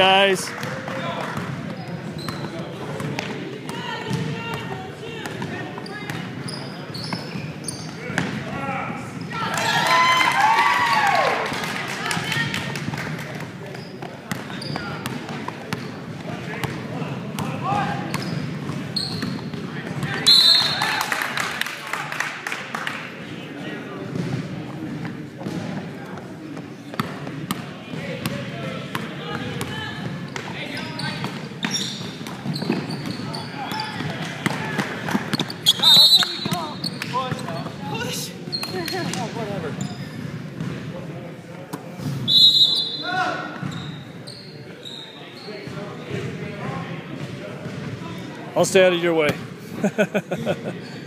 guys. I'll stay out of your way.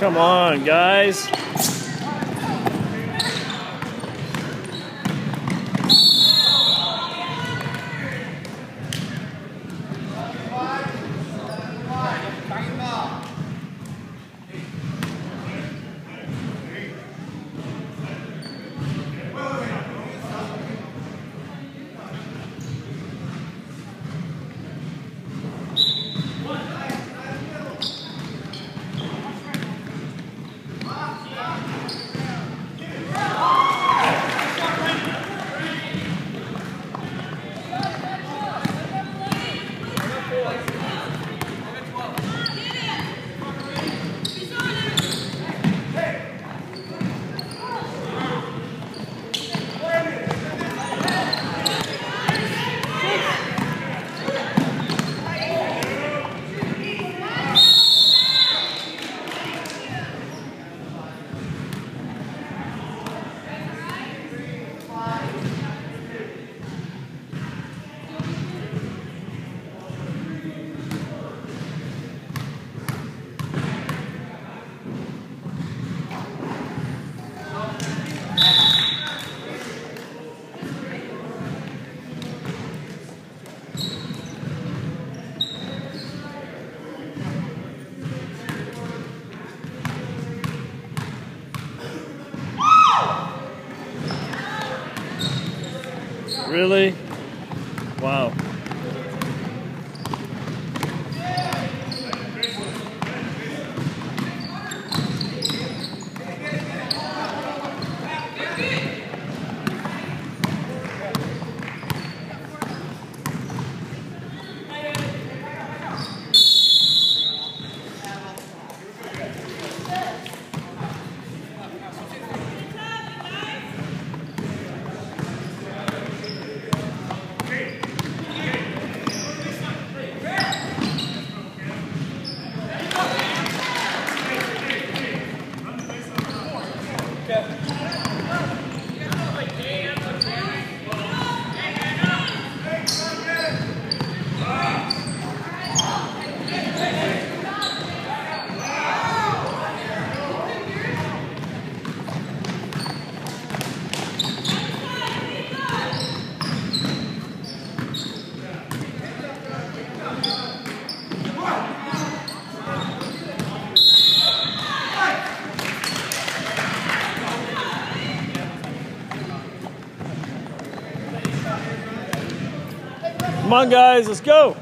Come on, guys. Come on, guys, let's go.